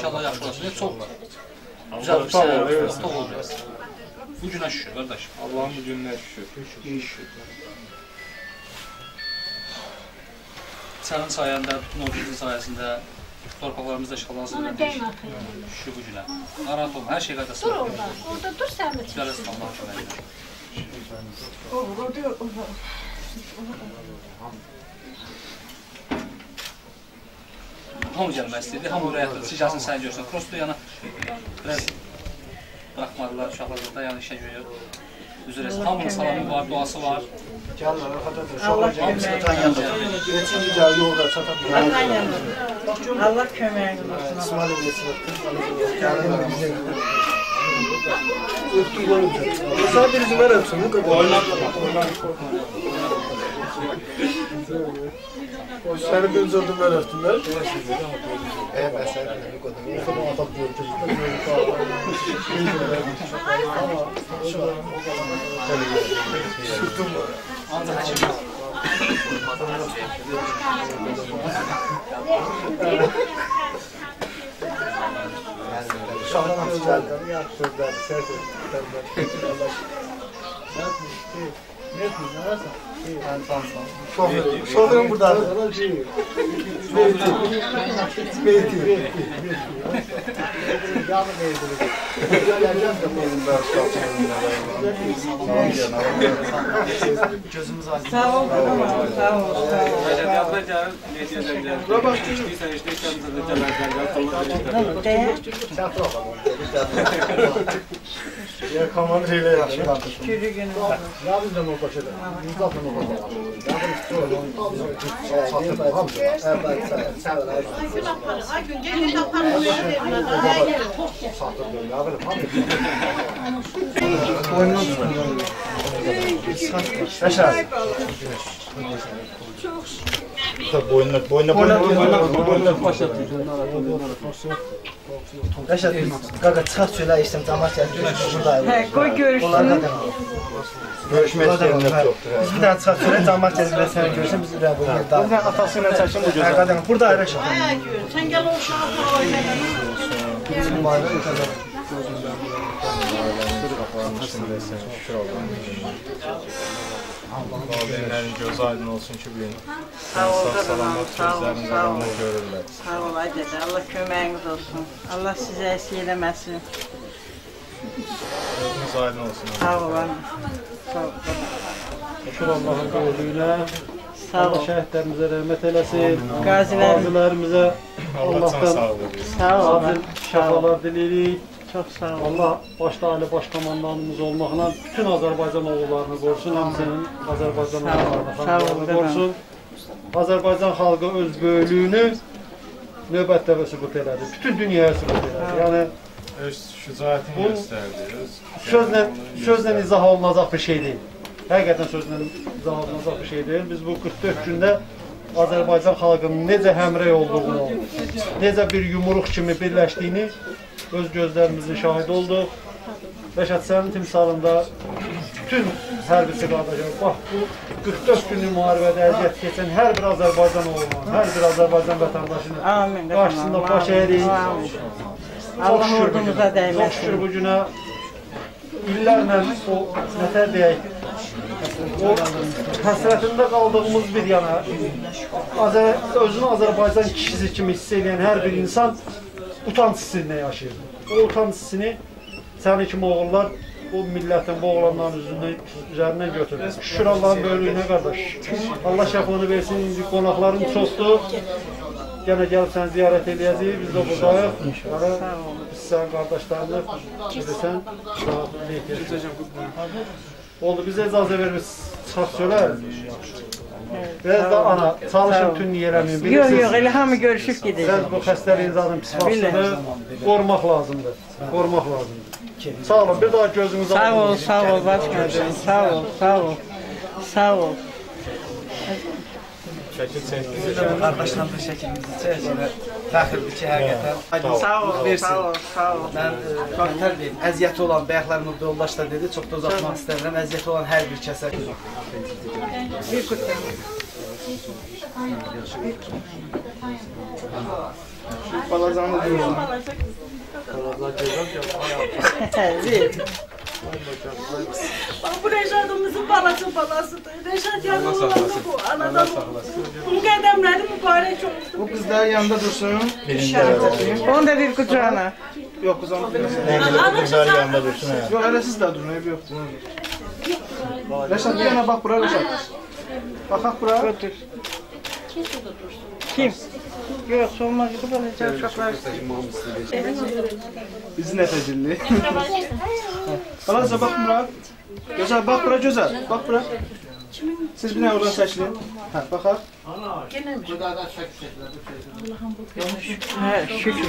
İnşallah yaxşı olasın. Çox güzel bir sənə oldu. Bu günə şükür qardaşım. Allah'ın bu gününe şükür. Sənin sayəndə, bütün ordumuzun sayəsində torpaqlarımızda değme akıyla. şükür bu günə. Narahat olma, hər şey Dur qaydasında. orada. Orada dur sen de Güzel Allah köməyinə. Hamı gəlmək istəyirdi, hamı ürək atırdı, sicasını sən görsən. Prosto yana biraz buraxmadılar, uşaqlar burada yəni işə görüyor. Üzr eləsin. Hamının salamı var, duası var. Gəlin, arkadaşlar. Allah Hamısı kömək tan yanında. Geçinci gəl yolda çata Allah bilməm. yanında. Allah köməyiniz olsun. İsmail Yesin. Gəlin bizə. Öptüm oğlum sen. Mesela birisi ver öpsün. Sen bir zordu ver öptünler. Evet ben sen bir kodum. Bir kodum atak diyorum çocuklar. Sırtım var. Anlatacağım. Ancaq həkim Şahlan atışlardan yaptı sözler, sert sözler. Şoförüm burada. Beyti. Beyti. Gözümüz aç. Sağ ol. Sağ ol. Ya kamanı şeyle yaşıyor. Çürü günü. Yalnız da mı? Ne yapacağım o başada? Uzatma o başada. Aygün gelin de paranı verin. Sattım ne yapalım? Yaşar. Boynuna, boynuna, Boynuna boynuna boynuna Yaşat gaga çıkart söyle işte damat ya burada. He koy görüşürüz. Görüşmek isteyenler çoktur. Biz bir daha çıkart söyle damat ya biz seni görüşürüz biz bir daha burada. Daha atasıyla çarşın bu çocuğa. Kadın burada ayrı şey. Sen gel o şahı oynayın. Bizim var bu kadar. Şuradan. Şuradan. Valideynlerin gözü aydın olsun ki bu gün Sağ ol, sağ canım, salamat sağ ol, gözlərin sağ ol. qabağını görürlər. Sağ ol, ay dədə. Allah köməyiniz olsun. Allah sizə əsir eləməsin. Gözünüz aydın olsun. Sağ ol, anne. Sağ ol. Şükür Allah'ın qövlüyünə. Sağ Allah ol. şəhidlərimizə rəhmət eləsin. Qazilərim. Qazilərimizə Allah Allah'tan sağlığı versin. Sağ ol. acil şəfalar diləyirik. Çox sağ ol. Allah başda Ali Baş Komandanımız olmaqla bütün Azərbaycan oğullarını qorusun, həmçinin Azərbaycan oğullarını, qorusun. Azərbaycan xalqı öz böyüklüyünü növbətdə və sübut elədi. Bütün dünyaya sübut elədi. Yəni Öz şücaətini Bu- göstərdi. Öz sözlə sözlə izah olunacaq bir şey deyil. Həqiqətən sözlə izah olunacaq bir şey deyil. Biz bu 44 gündə Azərbaycan xalqının necə həmrəy olduğunu, necə bir yumruq kimi birləşdiyini öz gözlərimizin şahidi olduq. Rəşad sənin timsalında bütün hərbiçi qardaşlar, bax bu 44 günlük müharibədə əziyyət keçən hər bir Azərbaycan oğlunun, hər bir Azərbaycan vətəndaşının qarşısında baş əyirik. Çox Allah şükür bu günə. Çox şükür bu günə illərlə o nətər deyək, o həsrətində qaldığımız bir yana Azər özünü Azərbaycan kişisi kimi hiss edən hər bir insan utanç hissində yaşayır. O utanç hissini sənin kimi oğullar bu millətin, bu oğlanların üzündən, üzərindən götürür. Şükür Allahın böyüklüyünə qardaş. Allah şəfanı versin, indi qonaqların çoxdur. Yenə gəlib səni ziyarət eləyəcəyik, biz də buradayıq. Yəni, biz sənin qardaşlarını bilirsən, Oldu, bizə icazə vermiş çıxaq söylər. Biraz da ana, çalışın tünni eləməyin. Yox, yox, elə hamı görüşüb gedir. Bəzi bu xəstəliyin zadın pis vaxtıdır. Qorumaq lazımdır. Qorumaq lazımdır. Sağ olun, bir daha gözünüzü Sağ ol, sağ ol, baş gözüm. Sağ ol, sağ ol. Sağ ol. Şəkil çəkdiniz. Qardaşlarımla şəklimizi çəkəcəklə fəxrdir ki, həqiqətən. Sağ ol, versin. sağ ol, sağ ol. Mən e, komentar deyim. Əziyyəti olan Nurda yoldaş da dedi, çox da uzatmaq istəmirəm. Əziyyəti olan hər bir kəsə Bir kutu. Balacanı da görürüm. Bak bu Reşad'ımızın balası balasıdır. Reşad yanımızda bu anadan. Bu qədəmləri mübarək olsun. Bu kızlar yanında dursun. Onu da bir kucağına. Yok kız onu Kızlar yanında dursun. Yok öyle siz de durun ev yoktur. Reşat bir yana bak bura Reşat. Bakak bura. Götür. Kim? Yok soğuma gibi olacak uşaklar. Biz nefesilli. Alaza bak bura. Güzel bak bura güzel. Bak bura. Siz bir ne oradan seçin. Ha bakar. Gene mi? Allah'ım bu. Şükür.